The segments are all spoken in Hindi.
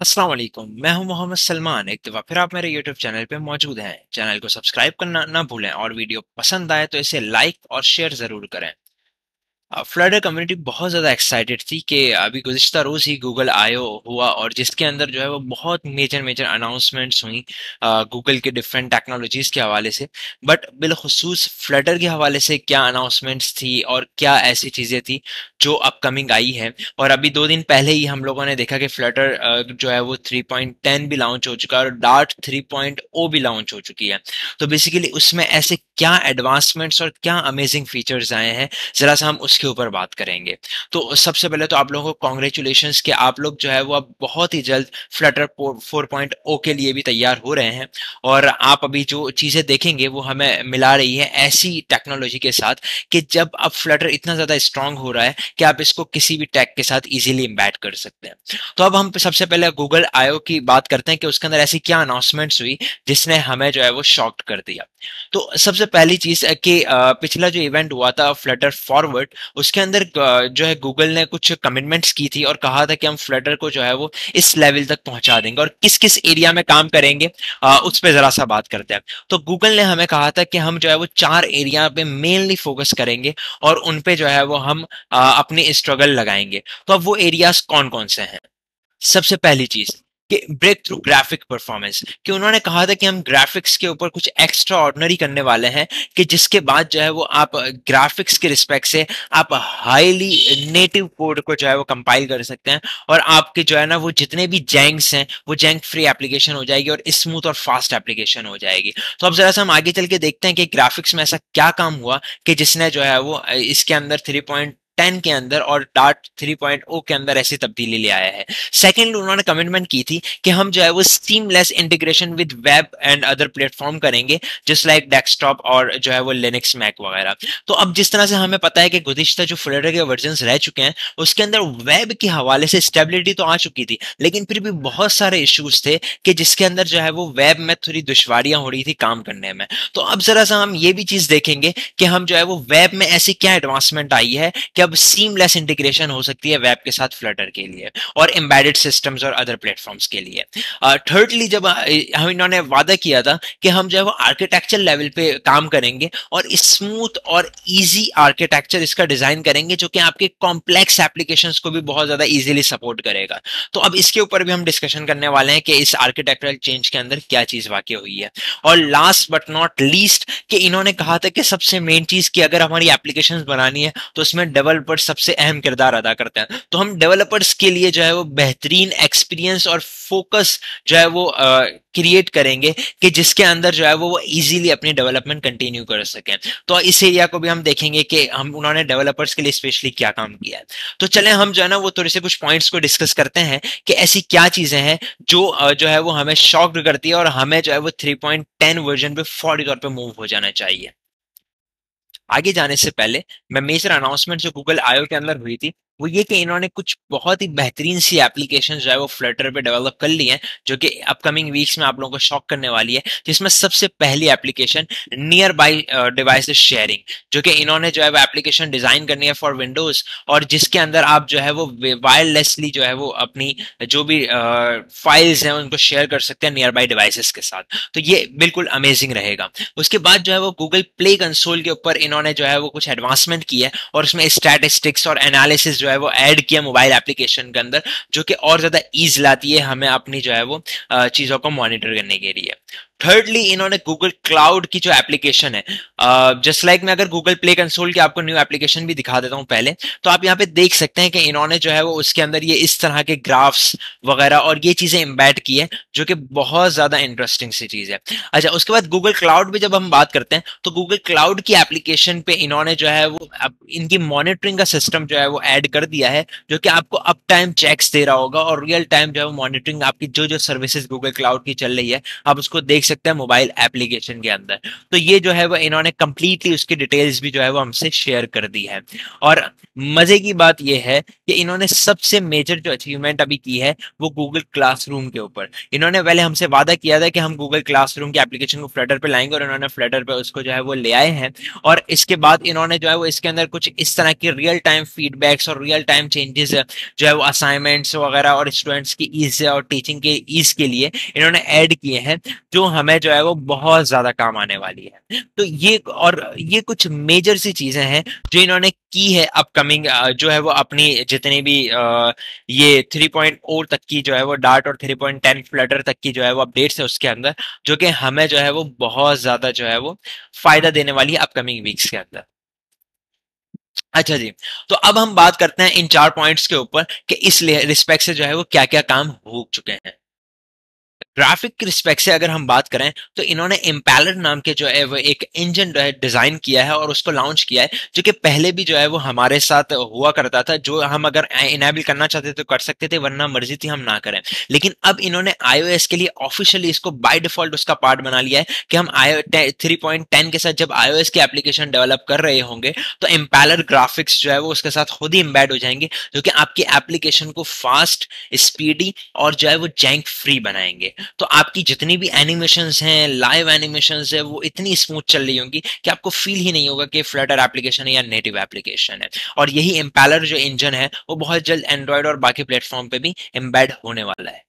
अस्सलाम वालेकुम, मैं हूँ मोहम्मद सलमान। एक दफ़ा फिर आप मेरे यूट्यूब चैनल पे मौजूद हैं। चैनल को सब्सक्राइब करना ना भूलें और वीडियो पसंद आए तो इसे लाइक और शेयर ज़रूर करें। फ्लडर कम्युनिटी बहुत ज़्यादा एक्साइटेड थी कि अभी गुज़श्ता रोज़ ही गूगल आयो हुआ और जिसके अंदर जो है वो बहुत मेजर मेजर अनाउंसमेंट्स हुई गूगल के डिफरेंट टेक्नोलॉजीज़ के हवाले से। बट बिलखसूस फ्लडर के हवाले से क्या अनाउंसमेंट्स थी और क्या ऐसी चीज़ें थी जो अपकमिंग आई है? और अभी दो दिन पहले ही हम लोगों ने देखा कि फ्लटर जो है वो 3.10 भी लॉन्च हो चुका है और डार्ट 3.0 भी लॉन्च हो चुकी है। तो बेसिकली उसमें ऐसे क्या एडवांसमेंट्स और क्या अमेजिंग फीचर्स आए हैं? ज़रा सा हम उसके ऊपर बात करेंगे। तो सबसे पहले तो आप लोगों को कॉन्ग्रेचुलेशन कि आप लोग जो है वो अब बहुत ही जल्द फ्लटर फोर पॉइंट ओ के लिए भी तैयार हो रहे हैं और आप अभी जो चीज़ें देखेंगे वो हमें मिला रही है ऐसी टेक्नोलॉजी के साथ कि जब अब फ्लटर इतना ज़्यादा स्ट्रांग हो रहा है कि आप इसको किसी भी टैग के साथ इजीली इम्बैड कर सकते हैं। तो अब हम सबसे पहले गूगल आयो की बात करते हैं कि उसके अंदर ऐसी क्या अनाउंसमेंट्स हुई जिसने हमें जो है वो शॉक्ड कर दिया। तो सबसे पहली चीज़ कि पिछला जो इवेंट हुआ था फ्लटर फॉरवर्ड उसके अंदर जो है गूगल ने कुछ कमिटमेंट्स की थी और कहा था कि हम फ्लटर को जो है वो इस लेवल तक पहुँचा देंगे और किस किस एरिया में काम करेंगे। उस पर जरा सा बात करते हैं। तो गूगल ने हमें कहा था कि हम जो है वो चार एरिया पे मेनली फोकस करेंगे और उन पे जो है वो हम अपनी स्ट्रगल लगाएँगे। तो अब वो एरियाज़ कौन कौन से हैं? सबसे पहली चीज़ कि ब्रेक थ्रू ग्राफिक परफॉर्मेंस कि उन्होंने कहा था कि हम ग्राफिक्स के ऊपर कुछ एक्स्ट्रा ऑर्डनरी करने वाले हैं, कि जिसके बाद जो है वो आप ग्राफिक्स के रिस्पेक्ट से आप हाईली नेटिव कोड को जो है वो कंपाइल कर सकते हैं और आपके जो है ना वो जितने भी जैंक्स हैं, वो जैंक फ्री एप्लीकेशन हो जाएगी और स्मूथ और फास्ट एप्लीकेशन हो जाएगी। तो अब जरा सा हम आगे चल के देखते हैं कि ग्राफिक्स में ऐसा क्या काम हुआ कि जिसने जो है वो इसके अंदर थ्री पॉइंट टेन के अंदर और डार्ट थ्री पॉइंट ओ के अंदर ऐसी तब्दीली ले आया है। सेकेंड उन्होंने कमिटमेंट की थी कि हम जो है वो seamless integration with web and other platform करेंगे जस्ट लाइक डेस्कटॉप और जो है वो लिनक्स मैक वगैरह। तो अब जिस तरह से हमें पता है कि गुदिश्ता जो फ्लेटर के वर्जन रह चुके हैं, उसके अंदर वेब के हवाले से स्टेबिलिटी तो आ चुकी थी, लेकिन फिर भी बहुत सारे इश्यूज़ थे कि जिसके अंदर जो है वो वेब में थोड़ी दुश्वारियाँ हो रही थी काम करने में। तो अब जरा सा हम ये भी चीज़ देखेंगे कि हम जो है वो वेब में ऐसी क्या एडवांसमेंट आई है कि अब सीमलेस इंटीग्रेशन हो सकती है वेब के साथ फ्लटर के लिए और एम्बेडेड सिस्टम्स और अदर प्लेटफॉर्म्स के लिए। थर्डली uh, जब हम इन्होंने वादा किया था कि हम जो है वो आर्किटेक्चर लेवल पे काम करेंगे और स्मूथ और इजी आर्किटेक्चर इसका डिज़ाइन करेंगे जो कि आपके कॉम्प्लेक्स एप्लीकेशंस को भी बहुत ज़्यादा इजीली सपोर्ट करेगा। तो अब इसके ऊपर भी हम डिस्कशन करने वाले हैं कि इस आर्किटेक्चरल चेंज के अंदर क्या चीज़ वाकई हुई है। और लास्ट बट नॉट लीस्ट कि इन्होंने कहा था कि सबसे मेन चीज़ की अगर हमारी एप्लीकेशन बनानी है तो उसमें डेवलपर्स सबसे अहम किरदार अदा करते हैं। तो हम डेवलपर्स के लिए जो है वो बेहतरीन एक्सपीरियंस और फोकस जो है वो क्रिएट करेंगे कि जिसके अंदर जो है वो वो इजीली अपनी डेवलपमेंट कंटिन्यू कर सकें। तो इस एरिया को भी हम देखेंगे कि हम, उन्होंने डेवलपर्स के लिए स्पेशली क्या काम किया है। तो चले, हम जो है ना वो थोड़े से कुछ पॉइंट्स को डिस्कस करते हैं कि ऐसी क्या चीज़ें हैं जो जो है वो हमें शॉक्ड करती है और हमें जो है वो 3.10 वर्जन पे फौरी तौर पे मूव हो जाना चाहिए। आगे जाने से पहले मैं मेजर अनाउंसमेंट जो गूगल आयो के अंदर हुई थी वो ये कि इन्होंने कुछ बहुत ही बेहतरीन सी एप्लीकेशन जो है वो फ्लटर पे डेवलप कर ली हैं, जो कि अपकमिंग वीक्स में आप लोगों को शॉक करने वाली है, जिसमें सबसे पहली application nearby devices sharing जो कि इन्होंने जो है वो एप्लीकेशन डिज़ाइन करनी है फॉर विंडोज़ और जिसके अंदर आप जो है वो वायरलेसली जो है वो अपनी जो भी फाइल्स हैं उनको शेयर कर सकते हैं नियर बाई डिवाइसेस के साथ। तो ये बिल्कुल अमेजिंग रहेगा। उसके बाद जो है वो गूगल प्ले कंसोल के ऊपर इन्होंने जो है वो कुछ एडवांसमेंट की है, और उसमें स्टैटिस्टिक्स और एनालिसिस जो है वो ऐड किया मोबाइल एप्लीकेशन के अंदर, जो कि और ज़्यादा ईज लाती है हमें अपनी जो है वो चीज़ों को मॉनिटर करने के लिए। थर्डली इन्होंने गूगल क्लाउड की जो एप्लीकेशन है जस्ट लाइक मैं अगर गूगल प्ले कंसोल की आपको न्यू एप्लीकेशन भी दिखा देता हूँ पहले तो आप यहाँ पे देख सकते हैं कि इन्होंने जो है वो उसके अंदर ये इस तरह के ग्राफ्स वगैरह और ये चीज़ें इम्बैड की है, जो कि बहुत ज़्यादा इंटरेस्टिंग सी चीज़ है। अच्छा उसके बाद गूगल क्लाउड भी जब हम बात करते हैं तो गूगल क्लाउड की एप्लीकेशन पे इन्होंने जो है वो इनकी मॉनिटरिंग का सिस्टम जो है वो एड कर दिया है, जो कि आपको अप टाइम चेक्स दे रहा होगा और रियल टाइम जो है वो मॉनिटरिंग आपकी जो जो सर्विसेज़ गूगल क्लाउड की चल रही है, आप उसको देख सकते हैं मोबाइल एप्लीकेशन के अंदर। तो ये जो है वो इन्होंने कंप्लीटली उसकी डिटेल्स भी जो है वो हमसे शेयर कर दी है। और मज़े की बात यह है कि इन्होंने सबसे मेजर जो अचीवमेंट अभी की है वो गूगल क्लासरूम के ऊपर। इन्होंने पहले हमसे वादा किया था कि हम गूगल क्लासरूम की एप्लीकेशन को फ्लटर पे लाएँगे और इन्होंने फ्लटर पे उसको जो है वो ले आए हैं। और इसके बाद इन्होंने जो है वो इसके अंदर कुछ इस तरह की रियल टाइम फीडबैक्स और रियल टाइम चेंजेस जो है वो असाइनमेंट्स वगैरह और स्टूडेंट्स की ईज और टीचिंग के ईज के लिए इन्होंने ऐड किए हैं, जो हमें जो है वो बहुत ज़्यादा काम आने वाली है। तो ये और ये कुछ मेजर सी चीज़ें हैं जो इन्होंने की है अपकमिंग जो है वो अपनी जितनी भी ये 3.0 तक की जो है वो डार्ट और 3.10 फ्लटर तक की जो है वो अपडेट्स है उसके अंदर, जो कि हमें जो है वो बहुत ज़्यादा जो है वो फ़ायदा देने वाली है अपकमिंग वीक्स के अंदर। अच्छा जी तो अब हम बात करते हैं इन चार पॉइंट्स के ऊपर कि इस रिस्पेक्ट से जो है वो क्या क्या काम हो चुके हैं। ग्राफिक के रिस्पेक्ट से अगर हम बात करें तो इन्होंने इम्पैलर नाम के जो है, वो एक इंजन जो है डिज़ाइन किया है और उसको लॉन्च किया है, जो कि पहले भी जो है, वो हमारे साथ हुआ करता था। जो हम अगर इनेबल करना चाहते तो कर सकते थे, वरना मर्ज़ी थी, हम ना करें। लेकिन अब इन्होंने आईओएस के लिए ऑफिशियली इसको बाय डिफ़ॉल्ट उसका पार्ट बना लिया है कि हम आई थ्री के साथ जब आईओएस की एप्लीकेशन डेवलप कर रहे होंगे तो इम्पैलर ग्राफिक्स जो है, वो उसके साथ खुद ही इम्बेड हो जाएँगे, जो कि आपकी एप्लीकेशन को फास्ट स्पीडी और जो है, वो जैंक फ्री बनाएँगे। तो आपकी जितनी भी एनिमेशन हैं लाइव एनिमेशन है, वो इतनी स्मूथ चल रही होंगी कि आपको फील ही नहीं होगा कि फ्लटर एप्लीकेशन है या नेटिव एप्लीकेशन है। और यही इम्पैलर जो इंजन है, वो बहुत जल्द एंड्रॉयड और बाकी प्लेटफॉर्म पे भी एम्बेड होने वाला है।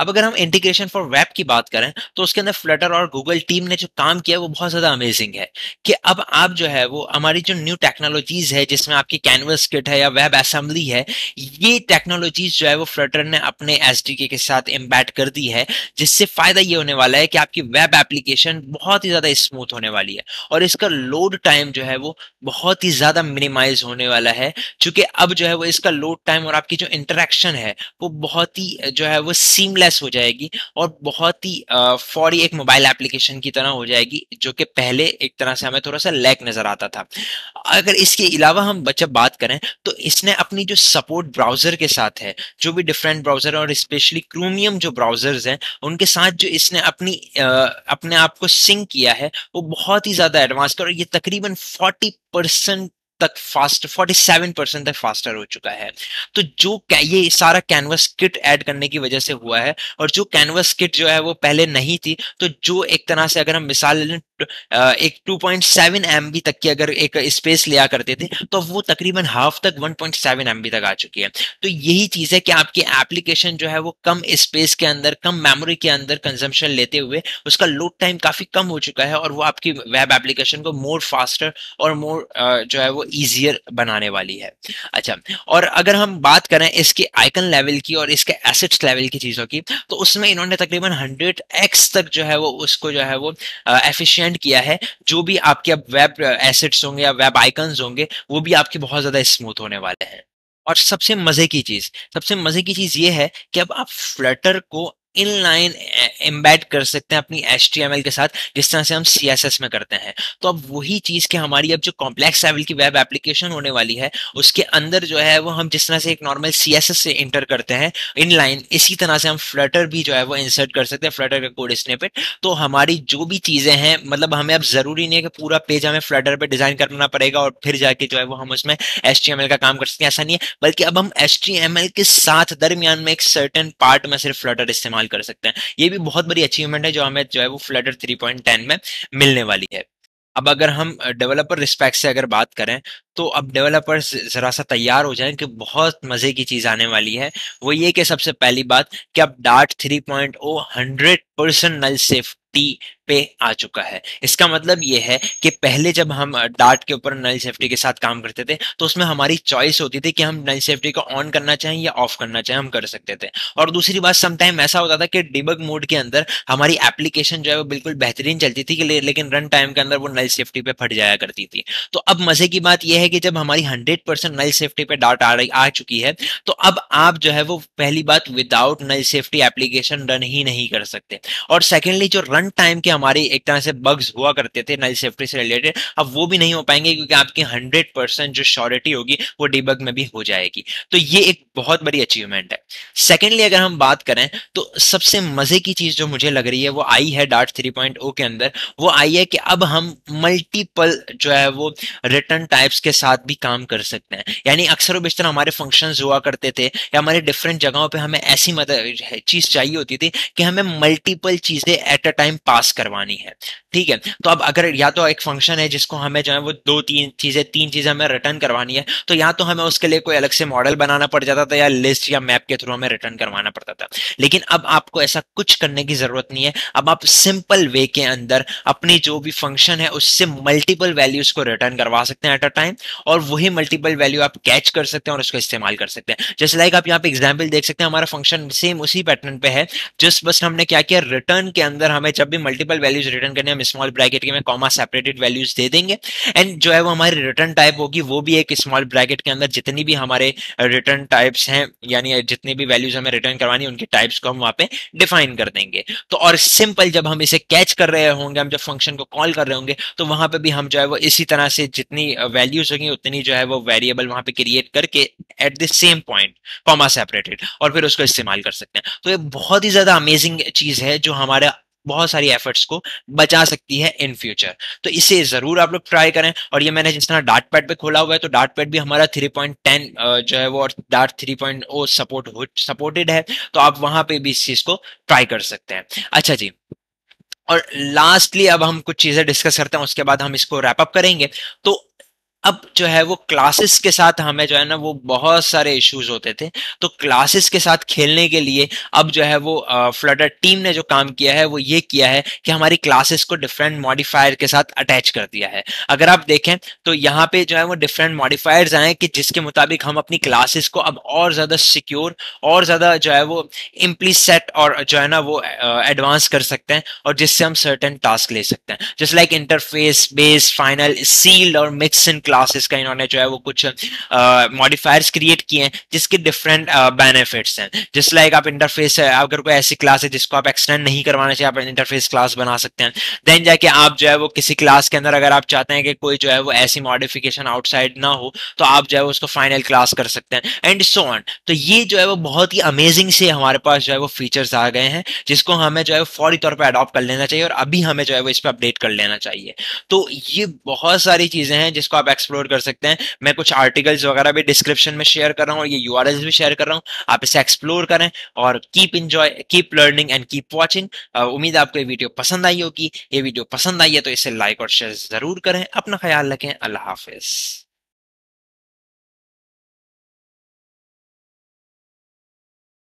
अब अगर हम इंटीग्रेशन फॉर वेब की बात करें तो उसके अंदर फ्लटर और गूगल टीम ने जो काम किया वो बहुत ज़्यादा अमेजिंग है कि अब आप जो है, वो हमारी जो न्यू टेक्नोलॉजीज़ है, जिसमें आपकी कैनवस किट है या वेब असेंबली है, ये टेक्नोलॉजीज़ जो है, वो फ्लटर ने अपने एस के साथ इम्बैट कर दी है, जिससे फ़ायदा ये होने वाला है कि आपकी वेब एप्लीकेशन बहुत ही ज़्यादा स्मूथ होने वाली है और इसका लोड टाइम जो है, वो बहुत ही ज़्यादा मिनिमाइज होने वाला है चूँकि अब जो है, वो इसका लोड टाइम और आपकी जो इंटरेक्शन है, वो बहुत ही जो है, वो सीमलेस लेस हो जाएगी और बहुत ही फौरी एक मोबाइल एप्लीकेशन की तरह हो जाएगी, जो कि पहले एक तरह से हमें थोड़ा सा लैक नज़र आता था। अगर इसके अलावा हम जब बात करें तो इसने अपनी जो सपोर्ट ब्राउज़र के साथ है, जो भी डिफरेंट ब्राउज़र और स्पेशली क्रोमियम जो ब्राउजर्स हैं, उनके साथ जो इसने अपनी अपने आप को सिंक किया है, वो बहुत ही ज़्यादा एडवांस कर ये तकरीबन 40 परसेंट तक फास्ट 47 परसेंट तक फास्टर हो चुका है। तो जो ये सारा कैनवस किट ऐड करने की वजह से हुआ है, और जो कैनवस किट जो है वो पहले नहीं थी तो जो एक तरह से अगर हम मिसाल ले लें एक 2.7 एमबी तक की अगर एक स्पेस लिया करते थे तो वो तकरीबन हाफ़ तक 1.7 एमबी तक आ चुकी है। तो यही चीज़ है कि आपकी एप्लीकेशन जो है वो कम स्पेस के अंदर, कम मेमोरी के अंदर कंजम्पशन लेते हुए उसका लोड टाइम काफ़ी कम हो चुका है और वो आपकी वेब एप्लीकेशन को मोर फास्टर और मोर जो है वो ईजियर बनाने वाली है। अच्छा और अगर हम बात करें इसके आइकन लेवल की और इसके एसेट्स लेवल की चीज़ों की तो उसमें इन्होंने तकरीबन हंड्रेड तक जो है वो उसको जो है वो एफिशिएंट किया है, जो भी आपके अब वेब एसेट्स होंगे या वेब आइकन्स होंगे, वो भी आपके बहुत ज़्यादा स्मूथ होने वाले हैं। और सबसे मज़े की चीज़, सबसे मज़े की चीज़ ये है कि अब आप फ्लटर को इनलाइन एम्बेड कर सकते हैं अपनी एच के साथ, जिस तरह से हम सीएसएस में करते हैं। तो अब वही चीज़ के हमारी अब जो कॉम्प्लेक्स लेवल की वेब एप्लीकेशन होने वाली है, उसके अंदर जो है वो हम जिस तरह से एक नॉर्मल सीएसएस से इंटर करते हैं इनलाइन इसी तरह से हम फ्लटर भी जो है वो इंसर्ट कर सकते हैं फ्लटर का कोड स्निपेट तो हमारी जो भी चीज़ें हैं मतलब हमें अब ज़रूरी नहीं है कि पूरा पेज हमें फ्लटर पर डिज़ाइन करना पड़ेगा और फिर जाके जो है वो हम उसमें एच का काम कर सकते हैं। ऐसा नहीं है, बल्कि अब हम एच के साथ दरमियान में एक सर्टन पार्ट में सिर्फ़ फ्लटर इस्तेमाल इस्तेमाल कर सकते हैं। ये भी बहुत बड़ी अचीवमेंट है जो हमें जो है वो फ्लटर 3.10 में मिलने वाली है। अब अगर हम डेवलपर रिस्पेक्ट से अगर बात करें तो अब डेवलपर्स जरा सा तैयार हो जाएँ कि बहुत मज़े की चीज़ आने वाली है। वो ये कि सबसे पहली बात कि अब Dart 3.0 hundred percent null safety पे आ चुका है। इसका मतलब ये है कि पहले जब हम डार्ट के ऊपर नल सेफ्टी के साथ काम करते थे तो उसमें हमारी चॉइस होती थी कि हम नल सेफ्टी को ऑन करना चाहें या ऑफ़ करना चाहें, हम कर सकते थे। और दूसरी बात समटाइम ऐसा होता था कि डिबग मोड के अंदर हमारी एप्लीकेशन जो है वो बिल्कुल बेहतरीन चलती थी कि लेकिन रन टाइम के अंदर वो नल सेफ्टी पे फट जाया करती थी। तो अब मज़े की बात यह है कि जब हमारी हंड्रेड परसेंट नल सेफ्टी पे डाट आ रही, आ चुकी है तो अब आप जो है वो पहली बात without null safety application run ही नहीं कर सकते। और सेकेंडली जो रन टाइम के हमारी एक तरह से बग्स हुआ करते थे नल सेफ्टी से रिलेटेड अब वो भी नहीं हो पाएँगे क्योंकि आपकी हंड्रेड परसेंट जो श्योरिटी होगी, वो डिबग में भी हो जाएगी। तो ये एक बहुत बड़ी अचीवमेंट है। सेकेंडली अगर हम बात करें तो सबसे मज़े की चीज़ जो मुझे लग रही है, वो आई है डार्ट थ्री पॉइंट ओ के अंदर। वो आई है कि अब हम मल्टीपल जो है वो रिटर्न टाइप्स के साथ भी काम कर सकते हैं। यानी अक्सर बेशतर हमारे फ़ंक्शन हुआ करते थे या हमारे डिफरेंट जगहों पर हमें ऐसी मदद, चीज़ चाहिए होती थी कि हमें मल्टीपल चीज़ें एट अ टाइम पास करवानी है। ठीक है तो अब अगर या तो एक फ़ंक्शन है जिसको हमें जो है वो दो तीन चीज़ें तीन चीज़ें हमें रिटर्न करवानी है तो या तो हमें उसके लिए कोई अलग से मॉडल बनाना पड़ जाता था या लिस्ट या मैप के थ्रू हमें रिटर्न करवाना पड़ता था। लेकिन अब आपको ऐसा कुछ करने की ज़रूरत नहीं है। अब आप सिंपल वे के अंदर अपनी जो भी फ़ंक्शन है, उससे मल्टीपल वैल्यूज़ को रिटर्न करवा सकते हैं एट अ टाइम और वही मल्टीपल वैल्यू आप कैच कर सकते हैं और उसको इस्तेमाल कर सकते हैं। जैसे लाइक आप यहाँ पे एग्ज़ाम्पल देख सकते हैं, हमारा फ़ंक्शन सेम उसी पैटर्न पे है जस्ट बस हमने क्या किया रिटर्न के अंदर हमें जब भी मल्टीपल वैल्यूज़ रिटर्न करने, हम स्मॉल ब्रैकेट के में कॉमा सेपरेटेड वैल्यूज़ दे देंगे। एंड जो है वो हमारी रिटर्न टाइप होगी, वो भी एक स्मॉल ब्रैकेट के अंदर जितनी भी हमारे रिटर्न टाइप्स हैं, यानी जितनी भी वैल्यूज़ हमें रिटर्न करवानी उनके टाइप्स को हम वहाँ पे डिफाइन कर देंगे। तो और सिंपल जब हम इसे कैच कर रहे होंगे, हम जब फ़ंक्शन को कॉल कर रहे होंगे तो वहाँ पे भी हम जो है वो इसी तरह से जितनी वैल्यूज़ होंगी, उतनी जो है वो वेरिएबल वहाँ पे क्रिएट करके at the same point comma separated और फिर उसको इस्तेमाल कर सकते हैं। तो ये बहुत ही ज़्यादा अमेजिंग चीज़ है, जो हमारे बहुत सारी एफर्ट्स को बचा सकती है इन फ्यूचर तो इसे ज़रूर आप लोग ट्राई करें। और ये मैंने जिस तरह डार्ट पैड पे खोला हुआ है तो डार्ट पैड भी हमारा 3.10 जो है वो और डार्ट 3.0 सपोर्ट सपोर्टेड है तो आप वहाँ पे भी इस चीज़ को ट्राई कर सकते हैं। अच्छा जी। और लास्टली अब हम कुछ चीज़ें डिस्कस करते हैं, उसके बाद हम इसको रैप अप करेंगे। तो अब जो है वो क्लासेस के साथ हमें जो है ना वो बहुत सारे इश्यूज़ होते थे। तो क्लासेस के साथ खेलने के लिए अब जो है वो फ्लटर टीम ने जो काम किया है वो ये किया है कि हमारी क्लासेस को डिफरेंट मॉडिफायर के साथ अटैच कर दिया है। अगर आप देखें तो यहाँ पे जो है वो डिफरेंट मॉडिफायर्स आए कि जिसके मुताबिक हम अपनी क्लासेस को अब और ज़्यादा सिक्योर और ज़्यादा जो है वो इम्प्ली सेट और जो है ना वो एडवांस कर सकते हैं और जिससे हम सर्टन टास्क ले सकते हैं। Just like interface base final sealed और मिक्स इन क्लासेस का इन्होंने जो है वो कुछ मॉडिफायर्स क्रिएट किए हैं, जिसके डिफरेंट बेनिफिट्स हैं। जिस लाइक आप इंटरफेस अगर कोई ऐसी क्लास है जिसको आप एक्सटेंड नहीं करवाना चाहिए आप इंटरफेस क्लास बना सकते हैं। देन जाके आप जो है वो किसी क्लास के अंदर अगर आप चाहते हैं कि कोई जो है वो ऐसी मॉडिफिकेशन आउटसाइड ना हो तो आप जो है उसको फाइनल क्लास कर सकते हैं एंड सो ऑन तो ये जो है वो बहुत ही अमेजिंग से हमारे पास जो है वो फीचर्स आ गए हैं, जिसको हमें जो है फौरी तौर पर अडॉप्ट कर लेना चाहिए और अभी हमें जो है वो इस पर अपडेट कर लेना चाहिए। तो ये बहुत सारी चीज़ें हैं जिसको आप एक्सप्लोर कर सकते हैं। मैं कुछ आर्टिकल्स वगैरह भी डिस्क्रिप्शन में शेयर कर रहा हूँ ये यू भी शेयर कर रहा हूँ। आप इसे एक्सप्लोर करें और keep enjoy keep learning and keep watching उम्मीद आपको ये वीडियो पसंद आई होगी। ये वीडियो पसंद आई है तो इसे लाइक और शेयर ज़रूर करें। अपना ख्याल रखें। अल्लाह हाफिज।